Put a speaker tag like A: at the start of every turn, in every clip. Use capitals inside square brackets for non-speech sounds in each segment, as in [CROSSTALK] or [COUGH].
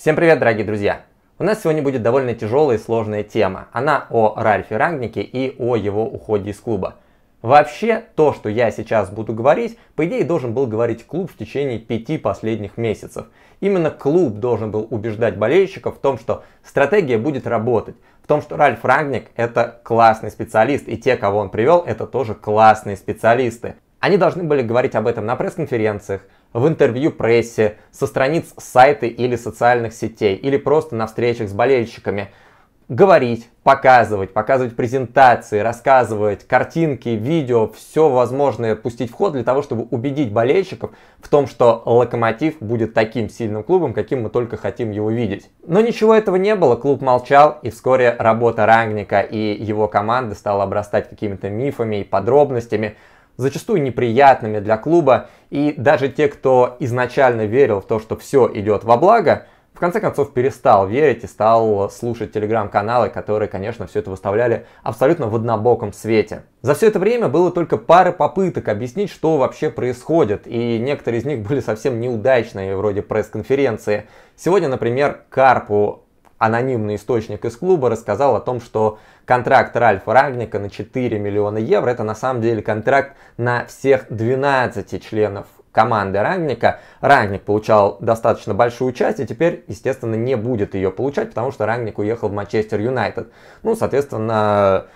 A: Всем привет, дорогие друзья! У нас сегодня будет довольно тяжелая и сложная тема. Она о Ральфе Рангнике и о его уходе из клуба. Вообще, то, что я сейчас буду говорить, по идее должен был говорить клуб в течение пяти последних месяцев. Именно клуб должен был убеждать болельщиков в том, что стратегия будет работать, в том, что Ральф Рангник это классный специалист, и те, кого он привел, это тоже классные специалисты. Они должны были говорить об этом на пресс-конференциях, в интервью прессе, со страниц сайта или социальных сетей, или просто на встречах с болельщиками. Говорить, показывать, показывать презентации, рассказывать, картинки, видео, все возможное пустить в ход для того, чтобы убедить болельщиков в том, что Локомотив будет таким сильным клубом, каким мы только хотим его видеть. Но ничего этого не было, клуб молчал, и вскоре работа Рангника и его команды стала обрастать какими-то мифами и подробностями, зачастую неприятными для клуба, и даже те, кто изначально верил в то, что все идет во благо, в конце концов перестал верить и стал слушать телеграм-каналы, которые, конечно, все это выставляли абсолютно в однобоком свете. За все это время было только пара попыток объяснить, что вообще происходит, и некоторые из них были совсем неудачные, вроде пресс-конференции. Сегодня, например, Карпу анонимный источник из клуба рассказал о том, что контракт Ральфа Рагника на 4 миллиона евро, это на самом деле контракт на всех 12 членов команды Рагника. Рагник получал достаточно большую часть и теперь, естественно, не будет ее получать, потому что Рагник уехал в Манчестер Юнайтед. Ну, соответственно,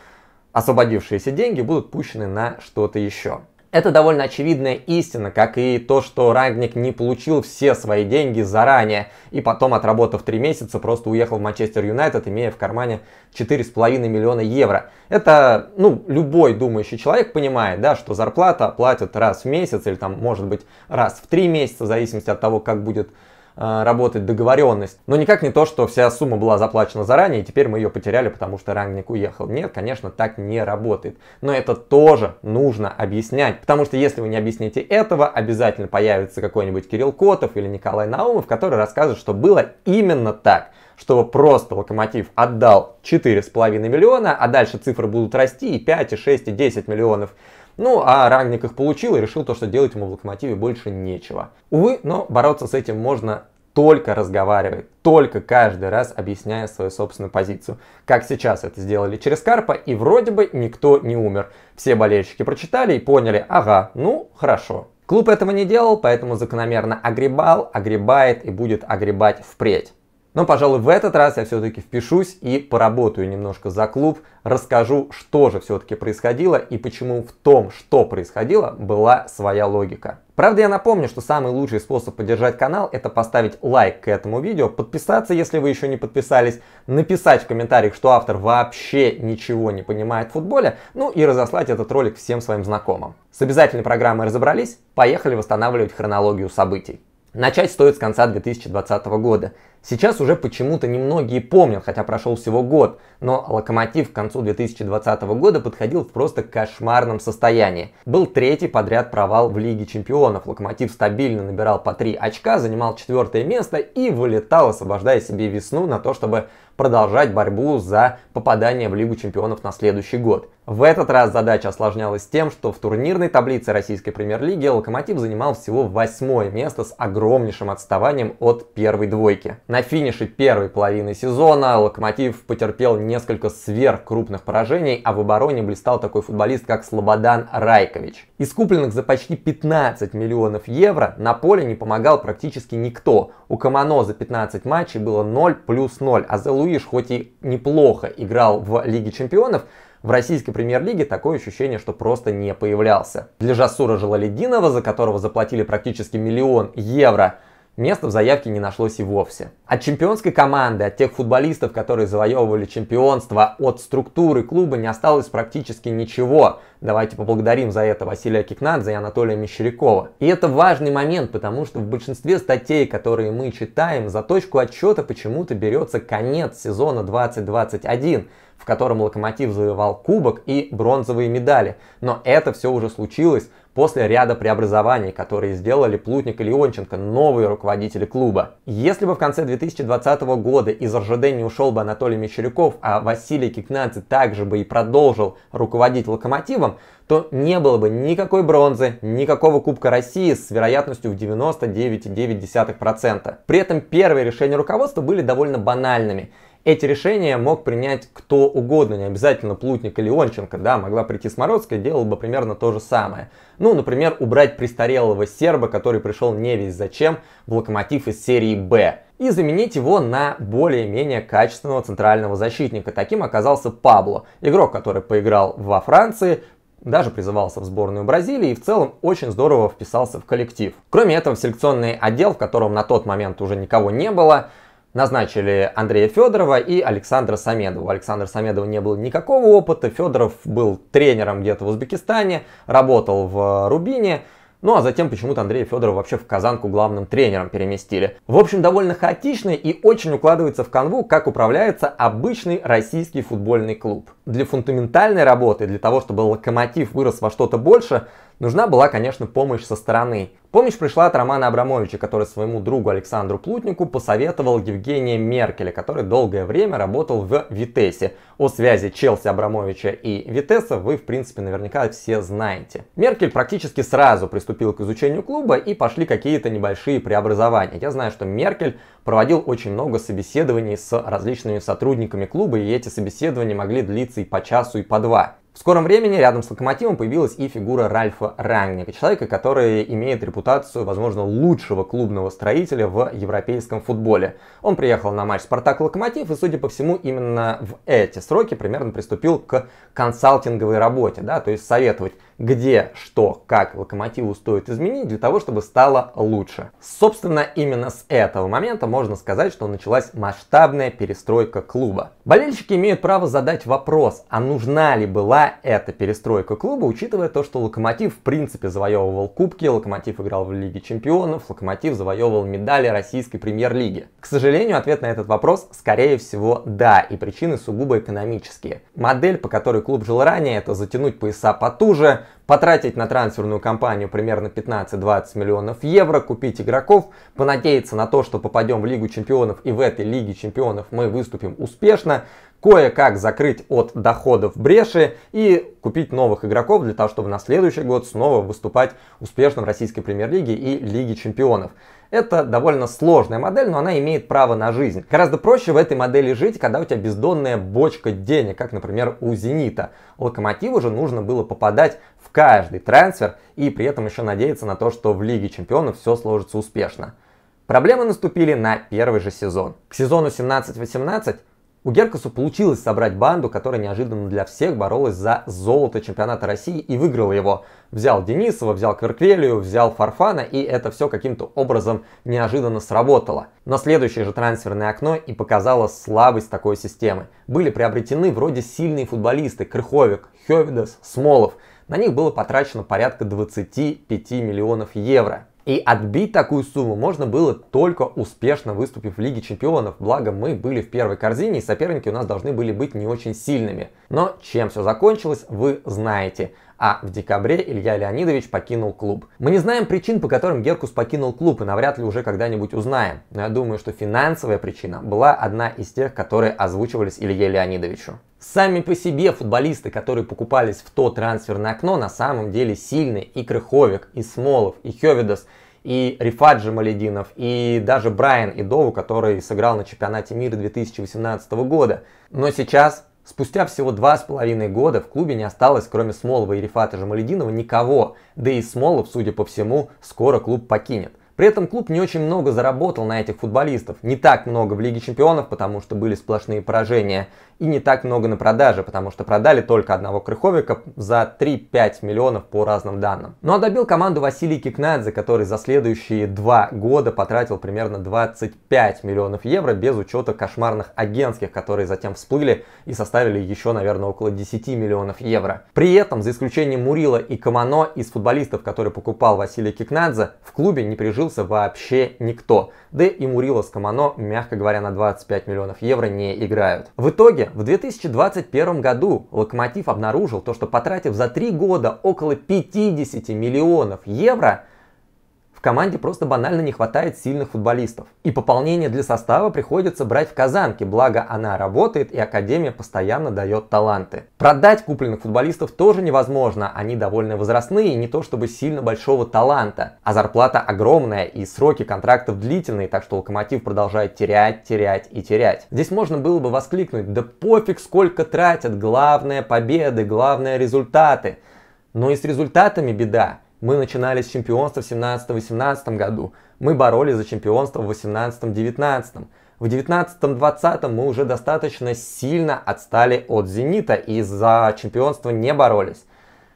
A: освободившиеся деньги будут пущены на что-то еще. Это довольно очевидная истина, как и то, что Рагник не получил все свои деньги заранее и потом, отработав 3 месяца, просто уехал в Манчестер Юнайтед, имея в кармане 4,5 миллиона евро. Это, ну, любой думающий человек понимает, да, что зарплата платят раз в месяц или там, может быть, раз в 3 месяца, в зависимости от того, как будет работать договоренность. Но никак не то, что вся сумма была заплачена заранее, и теперь мы ее потеряли, потому что рангник уехал. Нет, конечно, так не работает. Но это тоже нужно объяснять. Потому что если вы не объясните этого, обязательно появится какой-нибудь Кирилл Котов или Николай Наумов, который расскажет, что было именно так что просто Локомотив отдал 4,5 миллиона, а дальше цифры будут расти и 5, и 6, и 10 миллионов. Ну, а Рагник их получил и решил то, что делать ему в Локомотиве больше нечего. Увы, но бороться с этим можно только разговаривать, только каждый раз объясняя свою собственную позицию. Как сейчас это сделали через Карпа, и вроде бы никто не умер. Все болельщики прочитали и поняли, ага, ну хорошо. Клуб этого не делал, поэтому закономерно огребал, огребает и будет огребать впредь. Но, пожалуй, в этот раз я все-таки впишусь и поработаю немножко за клуб, расскажу, что же все-таки происходило и почему в том, что происходило, была своя логика. Правда, я напомню, что самый лучший способ поддержать канал это поставить лайк к этому видео, подписаться, если вы еще не подписались, написать в комментариях, что автор вообще ничего не понимает в футболе, ну и разослать этот ролик всем своим знакомым. С обязательной программой разобрались, поехали восстанавливать хронологию событий. Начать стоит с конца 2020 года. Сейчас уже почему-то немногие помнят, хотя прошел всего год, но Локомотив к концу 2020 года подходил в просто кошмарном состоянии. Был третий подряд провал в Лиге Чемпионов. Локомотив стабильно набирал по 3 очка, занимал четвертое место и вылетал, освобождая себе весну на то, чтобы продолжать борьбу за попадание в Лигу Чемпионов на следующий год. В этот раз задача осложнялась тем, что в турнирной таблице Российской Премьер-лиги Локомотив занимал всего восьмое место с огромнейшим отставанием от первой двойки. На финише первой половины сезона Локомотив потерпел несколько сверхкрупных поражений, а в обороне блистал такой футболист, как Слободан Райкович. Из купленных за почти 15 миллионов евро на поле не помогал практически никто. У Камано за 15 матчей было 0 плюс 0, а за Луиш хоть и неплохо играл в Лиге Чемпионов, в российской премьер-лиге такое ощущение, что просто не появлялся. Для Жасура Желалединова, за которого заплатили практически миллион евро, места в заявке не нашлось и вовсе. От чемпионской команды, от тех футболистов, которые завоевывали чемпионство, от структуры клуба не осталось практически ничего. Давайте поблагодарим за это Василия Кикнадзе и Анатолия Мещерякова. И это важный момент, потому что в большинстве статей, которые мы читаем, за точку отсчета почему-то берется конец сезона 2021 в котором Локомотив завоевал кубок и бронзовые медали. Но это все уже случилось после ряда преобразований, которые сделали Плутник и Леонченко, новые руководители клуба. Если бы в конце 2020 года из РЖД не ушел бы Анатолий Мещеряков, а Василий Кикнадзе также бы и продолжил руководить Локомотивом, то не было бы никакой бронзы, никакого Кубка России с вероятностью в 99,9%. При этом первые решения руководства были довольно банальными. Эти решения мог принять кто угодно, не обязательно Плутник или Онченко, да, могла прийти Смородская, делала бы примерно то же самое. Ну, например, убрать престарелого серба, который пришел не весь зачем, в локомотив из серии «Б», и заменить его на более-менее качественного центрального защитника. Таким оказался Пабло, игрок, который поиграл во Франции, даже призывался в сборную Бразилии и в целом очень здорово вписался в коллектив. Кроме этого, в селекционный отдел, в котором на тот момент уже никого не было, назначили Андрея Федорова и Александра Самедова. У Александра Самедова не было никакого опыта, Федоров был тренером где-то в Узбекистане, работал в Рубине, ну а затем почему-то Андрея Федорова вообще в Казанку главным тренером переместили. В общем, довольно хаотично и очень укладывается в канву, как управляется обычный российский футбольный клуб. Для фундаментальной работы, для того, чтобы локомотив вырос во что-то больше, нужна была, конечно, помощь со стороны. Помощь пришла от Романа Абрамовича, который своему другу Александру Плутнику посоветовал Евгения Меркеля, который долгое время работал в Витесе. О связи Челси Абрамовича и Витеса вы, в принципе, наверняка все знаете. Меркель практически сразу приступил к изучению клуба и пошли какие-то небольшие преобразования. Я знаю, что Меркель проводил очень много собеседований с различными сотрудниками клуба, и эти собеседования могли длиться и по часу, и по два. В скором времени рядом с Локомотивом появилась и фигура Ральфа Рангника, человека, который имеет репутацию, возможно, лучшего клубного строителя в европейском футболе. Он приехал на матч Спартак-Локомотив и, судя по всему, именно в эти сроки примерно приступил к консалтинговой работе, да, то есть советовать где, что, как локомотиву стоит изменить для того, чтобы стало лучше. Собственно, именно с этого момента можно сказать, что началась масштабная перестройка клуба. Болельщики имеют право задать вопрос, а нужна ли была эта перестройка клуба, учитывая то, что Локомотив в принципе завоевывал кубки, Локомотив играл в Лиге Чемпионов, Локомотив завоевывал медали Российской Премьер-лиги. К сожалению, ответ на этот вопрос скорее всего да, и причины сугубо экономические. Модель, по которой клуб жил ранее, это затянуть пояса потуже, потратить на трансферную кампанию примерно 15-20 миллионов евро, купить игроков, понадеяться на то, что попадем в Лигу чемпионов и в этой Лиге чемпионов мы выступим успешно, кое-как закрыть от доходов бреши и купить новых игроков для того, чтобы на следующий год снова выступать успешно в российской премьер-лиге и Лиге чемпионов. Это довольно сложная модель, но она имеет право на жизнь. Гораздо проще в этой модели жить, когда у тебя бездонная бочка денег, как, например, у Зенита. Локомотиву же нужно было попадать в каждый трансфер и при этом еще надеяться на то, что в Лиге чемпионов все сложится успешно. Проблемы наступили на первый же сезон. К сезону 17-18 у Геркусу получилось собрать банду, которая неожиданно для всех боролась за золото чемпионата России и выиграла его. Взял Денисова, взял Кверквелию, взял Фарфана, и это все каким-то образом неожиданно сработало. Но следующее же трансферное окно и показало слабость такой системы. Были приобретены вроде сильные футболисты Крыховик, Хёвидес, Смолов. На них было потрачено порядка 25 миллионов евро. И отбить такую сумму можно было только успешно выступив в Лиге Чемпионов, благо мы были в первой корзине и соперники у нас должны были быть не очень сильными. Но чем все закончилось, вы знаете а в декабре Илья Леонидович покинул клуб. Мы не знаем причин, по которым Геркус покинул клуб, и навряд ли уже когда-нибудь узнаем. Но я думаю, что финансовая причина была одна из тех, которые озвучивались Илье Леонидовичу. Сами по себе футболисты, которые покупались в то трансферное окно, на самом деле сильные. И Крыховик, и Смолов, и Хевидос, и Рифаджи Малединов, и даже Брайан Идову, который сыграл на чемпионате мира 2018 года. Но сейчас Спустя всего два с половиной года в клубе не осталось, кроме Смолова и Рифата Жамалединова, никого. Да и Смолов, судя по всему, скоро клуб покинет. При этом клуб не очень много заработал на этих футболистов. Не так много в Лиге Чемпионов, потому что были сплошные поражения. И не так много на продаже, потому что продали только одного Крыховика за 3-5 миллионов по разным данным. Ну а добил команду Василий Кикнадзе, который за следующие два года потратил примерно 25 миллионов евро без учета кошмарных агентских, которые затем всплыли и составили еще, наверное, около 10 миллионов евро. При этом, за исключением Мурила и Камано, из футболистов, которые покупал Василий Кикнадзе, в клубе не прижил вложился вообще никто. Да и Мурила с Камано, мягко говоря, на 25 миллионов евро не играют. В итоге, в 2021 году Локомотив обнаружил то, что потратив за три года около 50 миллионов евро, команде просто банально не хватает сильных футболистов. И пополнение для состава приходится брать в Казанке, благо она работает и Академия постоянно дает таланты. Продать купленных футболистов тоже невозможно, они довольно возрастные и не то чтобы сильно большого таланта. А зарплата огромная и сроки контрактов длительные, так что Локомотив продолжает терять, терять и терять. Здесь можно было бы воскликнуть, да пофиг сколько тратят, главное победы, главное результаты. Но и с результатами беда. Мы начинали с чемпионства в 17-18 году. Мы боролись за чемпионство в 18-19. В 19-20 мы уже достаточно сильно отстали от «Зенита» и за чемпионство не боролись.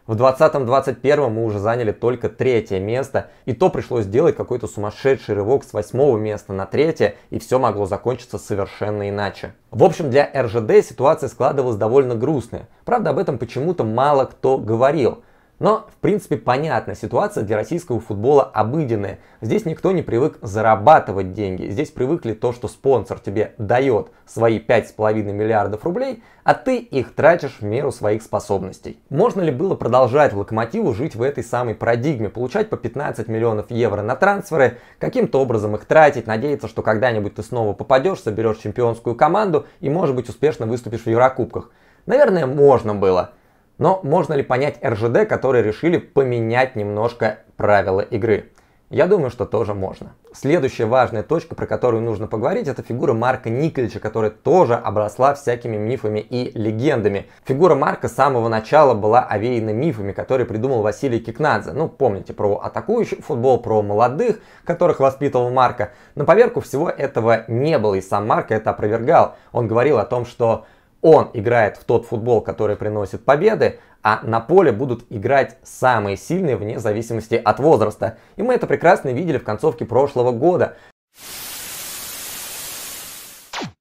A: В 20-21 мы уже заняли только третье место, и то пришлось сделать какой-то сумасшедший рывок с восьмого места на третье, и все могло закончиться совершенно иначе. В общем, для РЖД ситуация складывалась довольно грустная. Правда, об этом почему-то мало кто говорил. Но, в принципе, понятно, ситуация для российского футбола обыденная. Здесь никто не привык зарабатывать деньги. Здесь привыкли то, что спонсор тебе дает свои 5,5 миллиардов рублей, а ты их тратишь в меру своих способностей. Можно ли было продолжать Локомотиву жить в этой самой парадигме, получать по 15 миллионов евро на трансферы, каким-то образом их тратить, надеяться, что когда-нибудь ты снова попадешь, соберешь чемпионскую команду и, может быть, успешно выступишь в Еврокубках? Наверное, можно было. Но можно ли понять РЖД, которые решили поменять немножко правила игры? Я думаю, что тоже можно. Следующая важная точка, про которую нужно поговорить, это фигура Марка Николича, которая тоже обросла всякими мифами и легендами. Фигура Марка с самого начала была овеяна мифами, которые придумал Василий Кикнадзе. Ну, помните про атакующий футбол, про молодых, которых воспитывал Марка. На поверку всего этого не было, и сам Марк это опровергал. Он говорил о том, что он играет в тот футбол, который приносит победы, а на поле будут играть самые сильные вне зависимости от возраста. И мы это прекрасно видели в концовке прошлого года.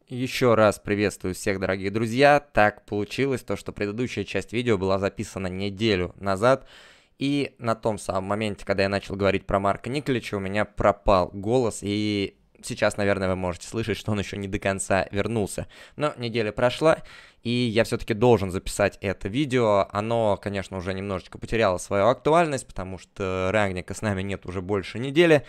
B: Еще раз приветствую всех, дорогие друзья. Так получилось, то, что предыдущая часть видео была записана неделю назад. И на том самом моменте, когда я начал говорить про Марка Николича, у меня пропал голос, и Сейчас, наверное, вы можете слышать, что он еще не до конца вернулся. Но неделя прошла, и я все-таки должен записать это видео. Оно, конечно, уже немножечко потеряло свою актуальность, потому что Рангника с нами нет уже больше недели.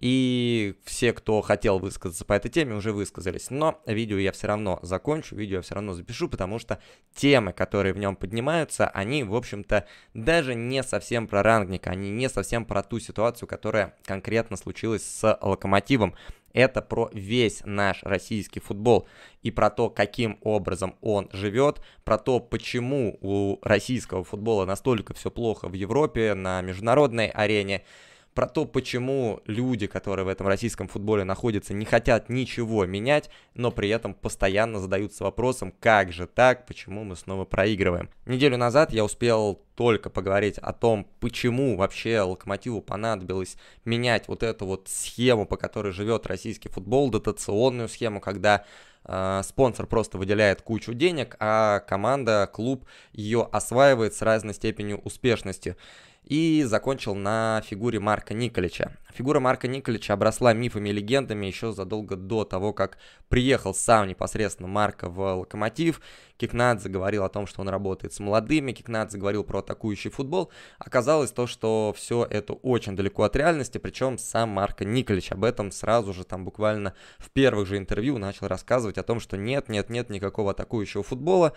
B: И все, кто хотел высказаться по этой теме, уже высказались. Но видео я все равно закончу, видео я все равно запишу, потому что темы, которые в нем поднимаются, они, в общем-то, даже не совсем про рангника, они не совсем про ту ситуацию, которая конкретно случилась с Локомотивом. Это про весь наш российский футбол и про то, каким образом он живет, про то, почему у российского футбола настолько все плохо в Европе, на международной арене про то, почему люди, которые в этом российском футболе находятся, не хотят ничего менять, но при этом постоянно задаются вопросом, как же так, почему мы снова проигрываем. Неделю назад я успел только поговорить о том, почему вообще Локомотиву понадобилось менять вот эту вот схему, по которой живет российский футбол, дотационную схему, когда э, спонсор просто выделяет кучу денег, а команда, клуб ее осваивает с разной степенью успешности и закончил на фигуре Марка Николича. Фигура Марка Николича обросла мифами и легендами еще задолго до того, как приехал сам непосредственно Марка в Локомотив. Кикнадзе говорил о том, что он работает с молодыми, Кикнадзе говорил про атакующий футбол. Оказалось то, что все это очень далеко от реальности, причем сам Марко Николич об этом сразу же там буквально в первых же интервью начал рассказывать о том, что нет, нет, нет никакого атакующего футбола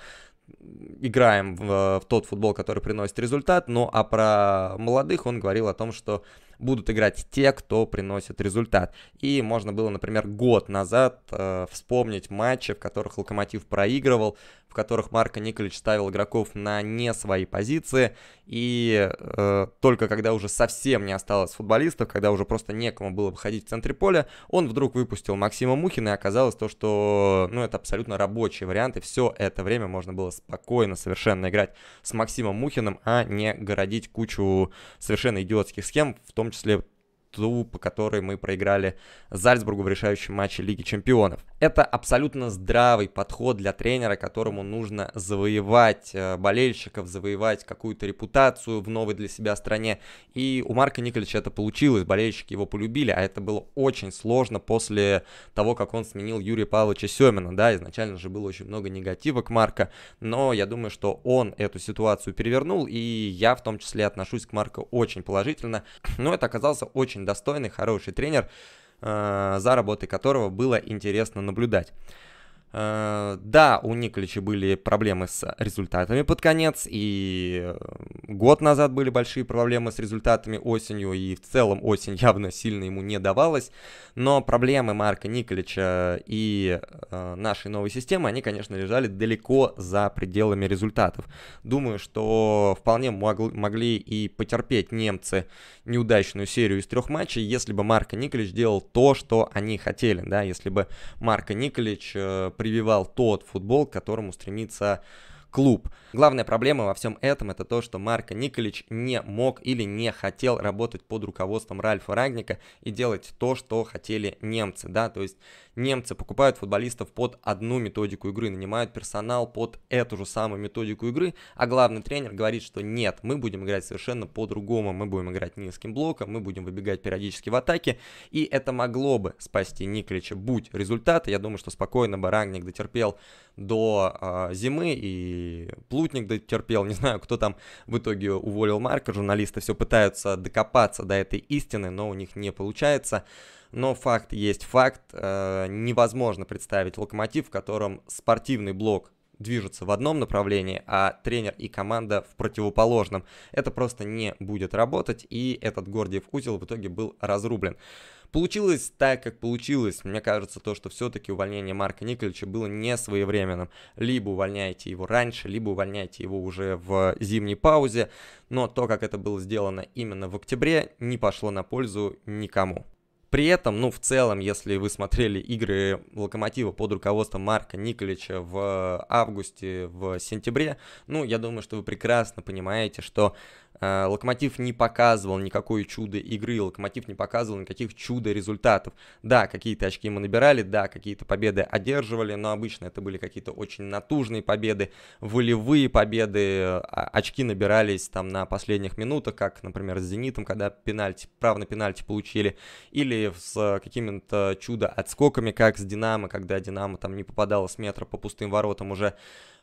B: играем в, в тот футбол, который приносит результат, ну а про молодых он говорил о том, что будут играть те, кто приносит результат. И можно было, например, год назад э, вспомнить матчи, в которых Локомотив проигрывал, в которых Марко Николич ставил игроков на не свои позиции, и э, только когда уже совсем не осталось футболистов, когда уже просто некому было выходить в центре поля, он вдруг выпустил Максима Мухина, и оказалось то, что ну, это абсолютно рабочий вариант, и все это время можно было спокойно совершенно играть с Максимом Мухиным, а не городить кучу совершенно идиотских схем, в том числе ту, по которой мы проиграли Зальцбургу в решающем матче Лиги Чемпионов. Это абсолютно здравый подход для тренера, которому нужно завоевать э, болельщиков, завоевать какую-то репутацию в новой для себя стране. И у Марка Николича это получилось, болельщики его полюбили, а это было очень сложно после того, как он сменил Юрия Павловича Семина. Да, изначально же было очень много негатива к Марка, но я думаю, что он эту ситуацию перевернул, и я в том числе отношусь к Марку очень положительно. Но это оказался очень достойный, хороший тренер, э, за работой которого было интересно наблюдать. Э, да, у Николича были проблемы с результатами под конец, и э, год назад были большие проблемы с результатами осенью, и в целом осень [LAUGHS] явно сильно ему не давалась, но проблемы Марка Николича и э, нашей новой системы, они, конечно, лежали далеко за пределами результатов. Думаю, что вполне могли, и потерпеть немцы неудачную серию из трех матчей, если бы Марко Николич делал то, что они хотели, да, если бы Марко Николич прививал тот футбол, к которому стремится клуб. Главная проблема во всем этом это то, что Марко Николич не мог или не хотел работать под руководством Ральфа Рагника и делать то, что хотели немцы, да, то есть немцы покупают футболистов под одну методику игры, нанимают персонал под эту же самую методику игры, а главный тренер говорит, что нет, мы будем играть совершенно по-другому, мы будем играть низким блоком, мы будем выбегать периодически в атаке, и это могло бы спасти Николича, будь результаты, я думаю, что спокойно бы Рагник дотерпел до э, зимы, и Плутник дотерпел, [LAUGHS] не знаю, кто там в итоге уволил Марка, журналисты все пытаются докопаться до этой истины, но у них не получается. Но факт есть факт, э, невозможно представить локомотив, в котором спортивный блок движется в одном направлении, а тренер и команда в противоположном. Это просто не будет работать, и этот Гордиев узел в итоге был разрублен. Получилось так, как получилось. Мне кажется, то, что все-таки увольнение Марка Николича было не своевременным. Либо увольняете его раньше, либо увольняете его уже в зимней паузе. Но то, как это было сделано именно в октябре, не пошло на пользу никому. При этом, ну, в целом, если вы смотрели игры Локомотива под руководством Марка Николича в августе, в сентябре, ну, я думаю, что вы прекрасно понимаете, что Э, Локомотив не показывал никакой чудо игры, Локомотив не показывал никаких чудо результатов. Да, какие-то очки мы набирали, да, какие-то победы одерживали, но обычно это были какие-то очень натужные победы, волевые победы, а, очки набирались там на последних минутах, как, например, с Зенитом, когда пенальти, право на пенальти получили, или с какими-то чудо-отскоками, как с Динамо, когда Динамо там не попадало с метра по пустым воротам уже.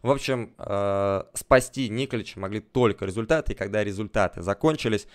B: В общем, э, спасти Николича могли только результаты, и когда результаты закончились,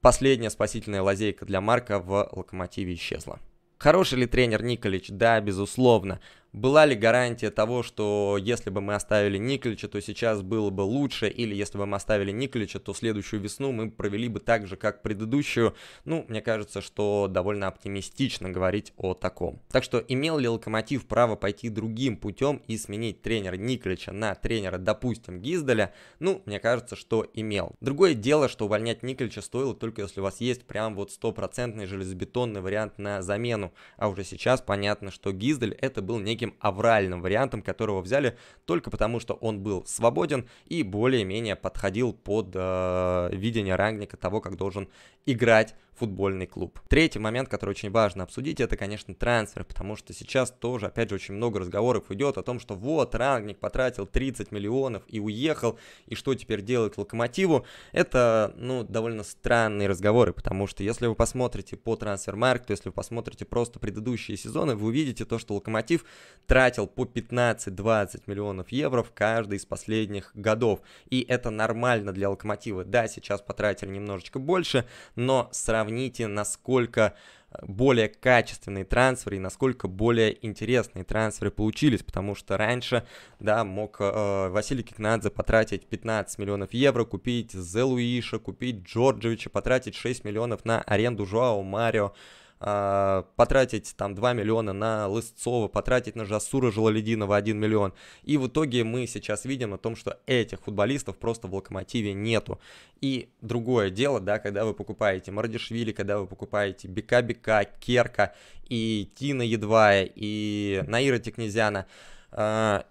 B: последняя спасительная лазейка для Марка в Локомотиве исчезла. Хороший ли тренер Николич? Да, безусловно. Была ли гарантия того, что если бы мы оставили Николича, то сейчас было бы лучше, или если бы мы оставили Николича, то следующую весну мы провели бы так же, как предыдущую? Ну, мне кажется, что довольно оптимистично говорить о таком. Так что имел ли Локомотив право пойти другим путем и сменить тренера Николича на тренера, допустим, Гиздаля? Ну, мне кажется, что имел. Другое дело, что увольнять Николича стоило только если у вас есть прям вот стопроцентный железобетонный вариант на замену. А уже сейчас понятно, что Гиздаль это был некий неким авральным вариантом, которого взяли только потому, что он был свободен и более-менее подходил под э, видение рангника того, как должен играть футбольный клуб. Третий момент, который очень важно обсудить, это, конечно, трансфер, потому что сейчас тоже, опять же, очень много разговоров идет о том, что вот, Рангник потратил 30 миллионов и уехал, и что теперь делать Локомотиву. Это, ну, довольно странные разговоры, потому что если вы посмотрите по трансфермаркту, если вы посмотрите просто предыдущие сезоны, вы увидите то, что Локомотив тратил по 15-20 миллионов евро в каждый из последних годов. И это нормально для Локомотива. Да, сейчас потратили немножечко больше, но сравните, насколько э, более качественные трансферы и насколько более интересные трансферы получились, потому что раньше, да, мог э, Василий Кикнадзе потратить 15 миллионов евро, купить Зе Луиша, купить Джорджевича, потратить 6 миллионов на аренду Жуао Марио, э, потратить там 2 миллиона на Лысцова, потратить на Жасура Желалединова 1 миллион. И в итоге мы сейчас видим о том, что этих футболистов просто в Локомотиве нету. И другое дело, да, когда вы покупаете Мардишвили, когда вы покупаете Бека-Бека, Керка и Тина Едвая и Наира Текнезяна, э,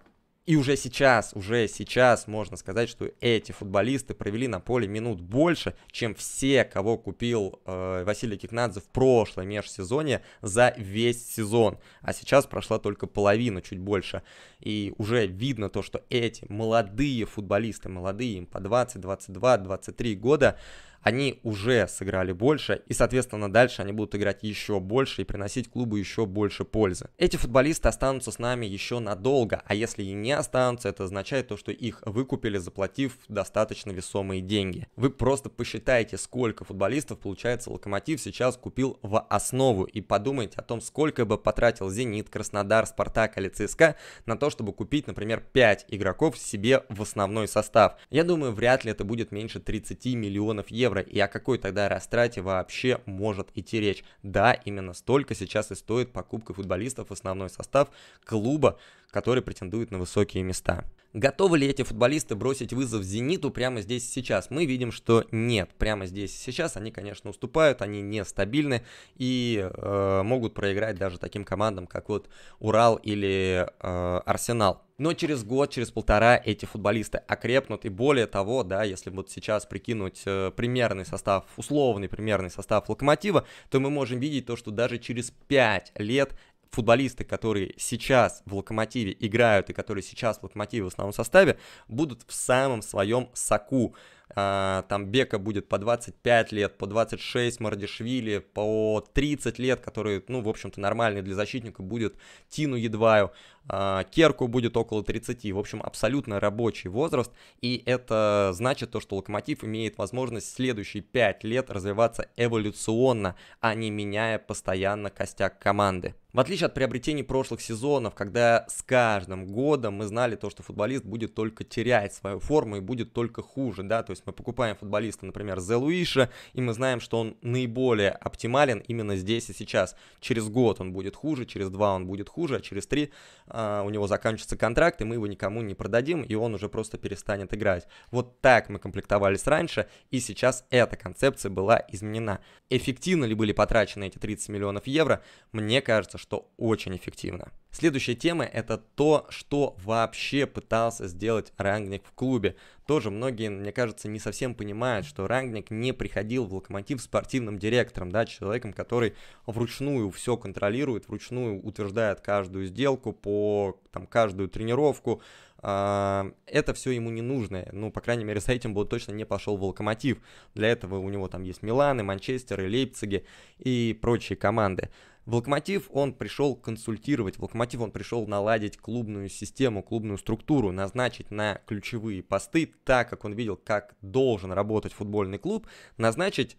B: И уже сейчас, уже сейчас можно сказать, что эти футболисты провели на поле минут больше, чем все, кого купил э, Василий Кикнадзе в прошлом межсезонье за весь сезон. А сейчас прошла только половина, чуть больше. И уже видно то, что эти молодые футболисты, молодые им по 20, 22, 23 года, они уже сыграли больше, и, соответственно, дальше они будут играть еще больше и приносить клубу еще больше пользы. Эти футболисты останутся с нами еще надолго, а если и не останутся, это означает то, что их выкупили, заплатив достаточно весомые деньги. Вы просто посчитайте, сколько футболистов, получается, Локомотив сейчас купил в основу, и подумайте о том, сколько бы потратил Зенит, Краснодар, Спартак или ЦСКА на то, чтобы купить, например, 5 игроков себе в основной состав. Я думаю, вряд ли это будет меньше 30 миллионов евро, евро, и о какой тогда растрате вообще может идти речь? Да, именно столько сейчас и стоит покупка футболистов в основной состав клуба, который претендует на высокие места. Готовы ли эти футболисты бросить вызов «Зениту» прямо здесь и сейчас? Мы видим, что нет. Прямо здесь и сейчас они, конечно, уступают, они нестабильны и э, могут проиграть даже таким командам, как вот Урал или э, Арсенал. Но через год, через полтора эти футболисты окрепнут. И более того, да, если вот сейчас прикинуть э, примерный состав, условный примерный состав Локомотива, то мы можем видеть то, что даже через 5 лет футболисты, которые сейчас в Локомотиве играют и которые сейчас в Локомотиве в основном составе, будут в самом своем соку. А, там Бека будет по 25 лет, по 26 Мардишвили, по 30 лет, которые, ну, в общем-то, нормальные для защитника, будет Тину Едваю, а, Керку будет около 30, в общем, абсолютно рабочий возраст, и это значит то, что Локомотив имеет возможность следующие 5 лет развиваться эволюционно, а не меняя постоянно костяк команды. В отличие от приобретений прошлых сезонов, когда с каждым годом мы знали то, что футболист будет только терять свою форму и будет только хуже, да, то есть мы покупаем футболиста, например, Зе Луиша, и мы знаем, что он наиболее оптимален именно здесь и сейчас. Через год он будет хуже, через два он будет хуже, а через три а, у него заканчивается контракт, и мы его никому не продадим, и он уже просто перестанет играть. Вот так мы комплектовались раньше, и сейчас эта концепция была изменена. Эффективно ли были потрачены эти 30 миллионов евро? Мне кажется, что очень эффективно. Следующая тема это то, что вообще пытался сделать Рангник в клубе. Тоже многие, мне кажется, не совсем понимают, что Рангник не приходил в Локомотив спортивным директором, да, человеком, который вручную все контролирует, вручную утверждает каждую сделку по там, каждую тренировку, а, это все ему не нужно. Ну, по крайней мере, с этим бы он точно не пошел в Локомотив. Для этого у него там есть Миланы, Манчестеры, Лейпциги и прочие команды. В Локомотив он пришел консультировать, в Локомотив он пришел наладить клубную систему, клубную структуру, назначить на ключевые посты, так как он видел, как должен работать футбольный клуб, назначить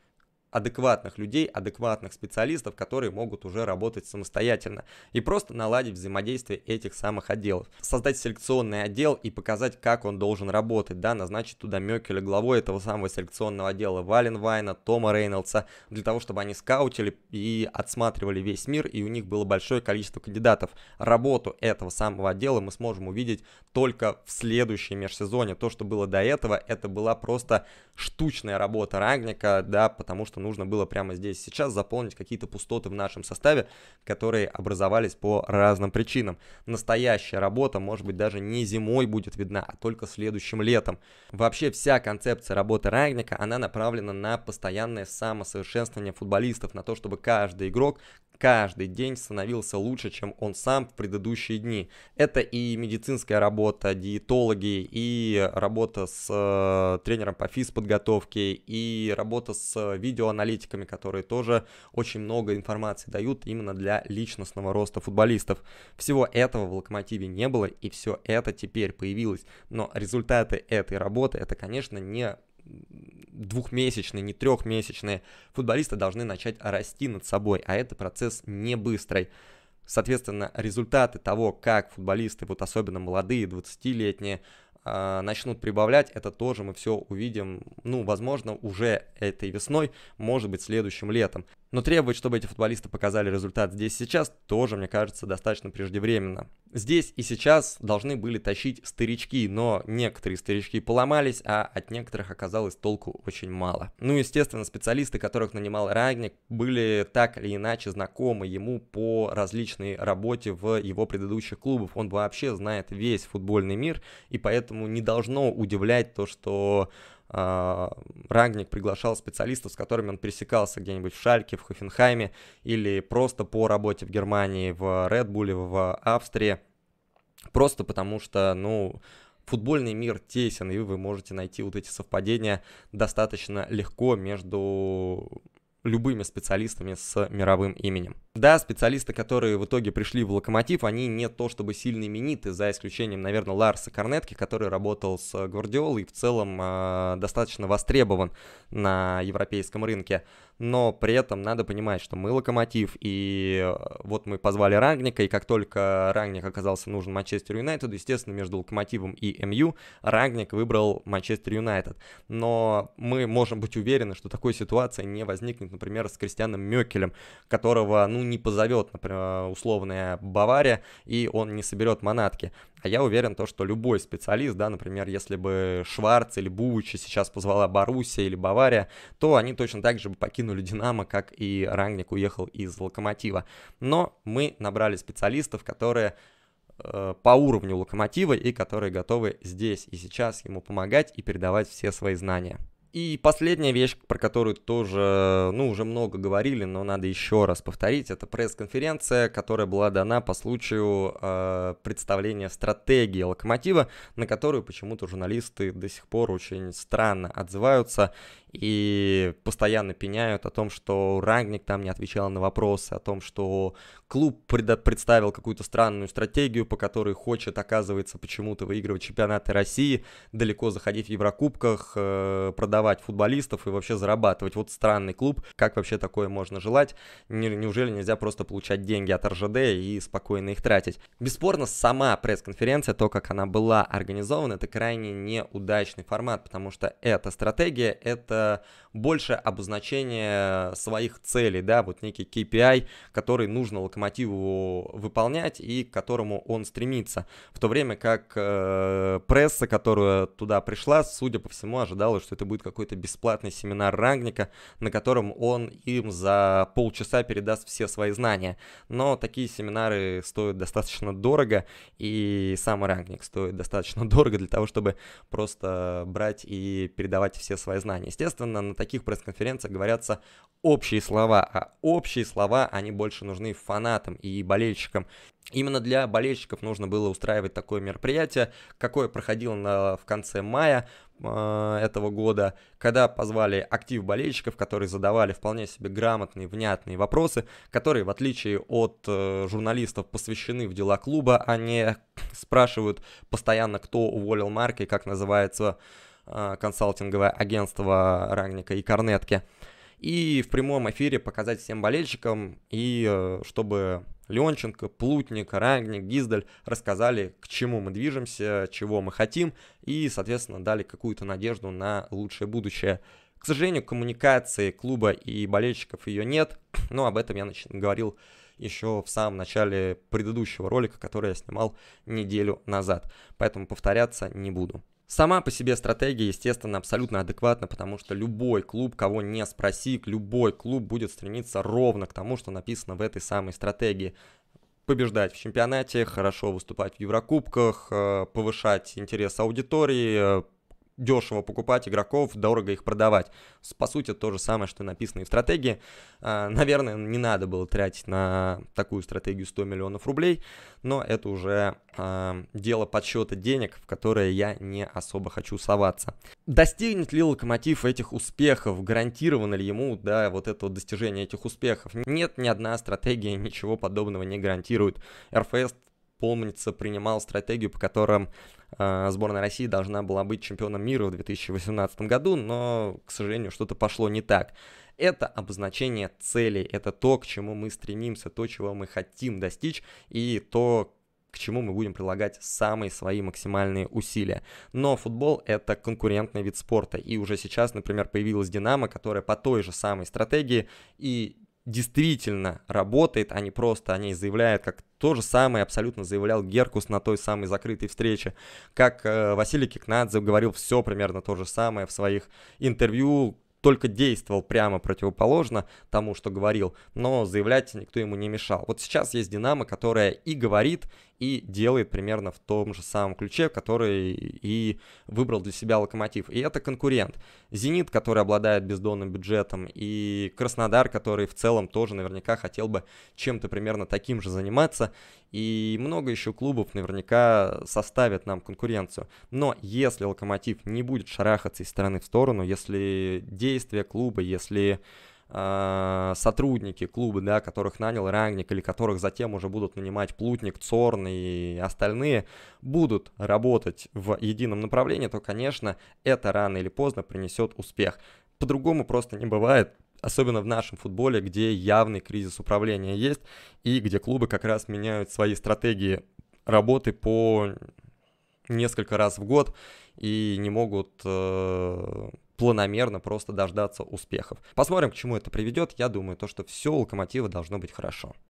B: адекватных людей, адекватных специалистов, которые могут уже работать самостоятельно и просто наладить взаимодействие этих самых отделов. Создать селекционный отдел и показать, как он должен работать, да, назначить туда Мёкеля главой этого самого селекционного отдела Валенвайна, Тома Рейнольдса, для того, чтобы они скаутили и отсматривали весь мир, и у них было большое количество кандидатов. Работу этого самого отдела мы сможем увидеть только в следующей межсезоне. То, что было до этого, это была просто штучная работа Рагника, да, потому что нужно было прямо здесь сейчас заполнить какие-то пустоты в нашем составе, которые образовались по разным причинам. Настоящая работа, может быть, даже не зимой будет видна, а только следующим летом. Вообще вся концепция работы Рагника, она направлена на постоянное самосовершенствование футболистов, на то, чтобы каждый игрок каждый день становился лучше, чем он сам в предыдущие дни. Это и медицинская работа, диетологи, и работа с э, тренером по физподготовке, и работа с видеоаналитиками, которые тоже очень много информации дают именно для личностного роста футболистов. Всего этого в Локомотиве не было, и все это теперь появилось. Но результаты этой работы, это, конечно, не двухмесячные, не трехмесячные, футболисты должны начать расти над собой, а это процесс не быстрый. Соответственно, результаты того, как футболисты, вот особенно молодые, 20-летние, а, начнут прибавлять, это тоже мы все увидим, ну, возможно, уже этой весной, может быть, следующим летом. Но требовать, чтобы эти футболисты показали результат здесь сейчас, тоже, мне кажется, достаточно преждевременно. здесь и сейчас должны были тащить старички, но некоторые старички поломались, а от некоторых оказалось толку очень мало. Ну, естественно, специалисты, которых нанимал Рагник, были так или иначе знакомы ему по различной работе в его предыдущих клубах. Он вообще знает весь футбольный мир, и поэтому не должно удивлять то, что Рагник приглашал специалистов, с которыми он пересекался где-нибудь в Шальке, в Хофенхайме или просто по работе в Германии, в Редбуле, в Австрии. Просто потому что, ну, футбольный мир тесен, и вы можете найти вот эти совпадения достаточно легко между любыми специалистами с мировым именем. Да, специалисты, которые в итоге пришли в Локомотив, они не то чтобы сильно имениты, за исключением, наверное, Ларса Корнетки, который работал с Гвардиолой и в целом э, достаточно востребован на европейском рынке. Но при этом надо понимать, что мы Локомотив, и э, вот мы позвали Рагника, и как только Рагник оказался нужен Манчестер Юнайтед, естественно, между Локомотивом и МЮ Рагник выбрал Манчестер Юнайтед. Но мы можем быть уверены, что такой ситуация не возникнет, например, с Кристианом Мёкелем, которого, ну, не позовет, например, условная Бавария, и он не соберет манатки. А я уверен, то, что любой специалист, да, например, если бы Шварц или Бучи сейчас позвала Боруссия или Бавария, то они точно так же бы покинули Динамо, как и Рангник уехал из Локомотива. Но мы набрали специалистов, которые э, по уровню Локомотива и которые готовы здесь и сейчас ему помогать и передавать все свои знания. И последняя вещь, про которую тоже, ну, уже много говорили, но надо еще раз повторить, это пресс-конференция, которая была дана по случаю э, представления стратегии Локомотива, на которую почему-то журналисты до сих пор очень странно отзываются и постоянно пеняют о том, что Рагник там не отвечал на вопросы, о том, что клуб пред представил какую-то странную стратегию, по которой хочет, оказывается, почему-то выигрывать чемпионаты России, далеко заходить в Еврокубках, э, продавать футболистов и вообще зарабатывать. Вот странный клуб, как вообще такое можно желать? Неужели нельзя просто получать деньги от РЖД и спокойно их тратить? Бесспорно, сама пресс-конференция, то, как она была организована, это крайне неудачный формат, потому что эта стратегия, это the больше обозначение своих целей, да, вот некий KPI, который нужно локомотиву выполнять и к которому он стремится. В то время как э, пресса, которая туда пришла, судя по всему, ожидала, что это будет какой-то бесплатный семинар Рангника, на котором он им за полчаса передаст все свои знания. Но такие семинары стоят достаточно дорого, и сам Рангник стоит достаточно [LAUGHS] дорого для того, чтобы просто брать и передавать все свои знания. Естественно, на таких пресс-конференциях говорятся общие слова, а общие слова, они больше нужны фанатам и болельщикам. Именно для болельщиков нужно было устраивать такое мероприятие, какое проходило на, в конце мая э, этого года, когда позвали актив болельщиков, которые задавали вполне себе грамотные, внятные вопросы, которые, в отличие от э, журналистов, посвящены в дела клуба, они [COUGHS] спрашивают постоянно, кто уволил Марка и как называется Э, консалтинговое агентство Рагника и Корнетки. И в прямом эфире показать всем болельщикам, и э, чтобы Ленченко, Плутник, Рагник, Гиздель рассказали, к чему мы движемся, чего мы хотим, и, соответственно, дали какую-то надежду на лучшее будущее. К сожалению, коммуникации клуба и болельщиков ее нет, [CLEARS THROAT] но об этом я говорил еще в самом начале предыдущего ролика, который я снимал неделю назад. Поэтому повторяться не буду. Сама по себе стратегия, естественно, абсолютно адекватна, потому что любой клуб, кого не спроси, любой клуб будет стремиться ровно к тому, что написано в этой самой стратегии. Побеждать в чемпионате, хорошо выступать в Еврокубках, э, повышать интерес аудитории, э, дешево покупать игроков, дорого их продавать. По сути, то же самое, что написано и в стратегии. А, наверное, не надо было тратить на такую стратегию 100 миллионов рублей, но это уже а, дело подсчета денег, в которое я не особо хочу соваться. Достигнет ли Локомотив этих успехов? Гарантировано ли ему, да, вот это вот достижение этих успехов? Нет, ни одна стратегия ничего подобного не гарантирует. РФС помнится, принимал стратегию, по которым сборная России должна была быть чемпионом мира в 2018 году, но, к сожалению, что-то пошло не так. Это обозначение целей, это то, к чему мы стремимся, то, чего мы хотим достичь, и то, к чему мы будем прилагать самые свои максимальные усилия. Но футбол это конкурентный вид спорта, и уже сейчас, например, появилась Динамо, которая по той же самой стратегии и действительно работает, а не просто они заявляют, как то же самое абсолютно заявлял Геркус на той самой закрытой встрече, как э, Василий Кикнадзе говорил все примерно то же самое в своих интервью, только действовал прямо противоположно тому, что говорил, но заявлять никто ему не мешал. Вот сейчас есть Динамо, которая и говорит, и делает примерно в том же самом ключе, который и выбрал для себя Локомотив. И это конкурент. Зенит, который обладает бездонным бюджетом, и Краснодар, который в целом тоже наверняка хотел бы чем-то примерно таким же заниматься. И много еще клубов наверняка составят нам конкуренцию. Но если Локомотив не будет шарахаться из стороны в сторону, если действия клуба, если э, сотрудники клуба, да, которых нанял Рангник или которых затем уже будут нанимать Плутник, Цорн и остальные, будут работать в едином направлении, то, конечно, это рано или поздно принесет успех. По-другому просто не бывает, особенно в нашем футболе, где явный кризис управления есть и где клубы как раз меняют свои стратегии работы по несколько раз в год и не могут э, планомерно просто дождаться успехов. Посмотрим, к чему это приведет. Я думаю, то, что все у Локомотива должно быть хорошо.